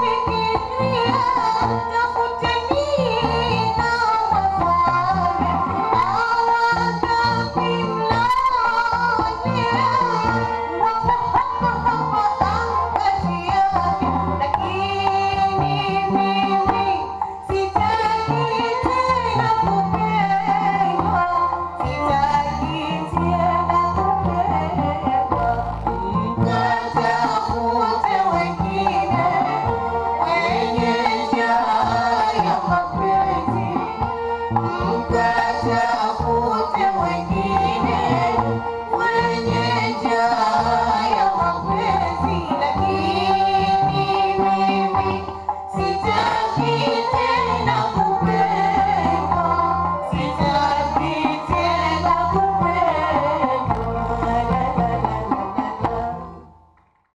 Música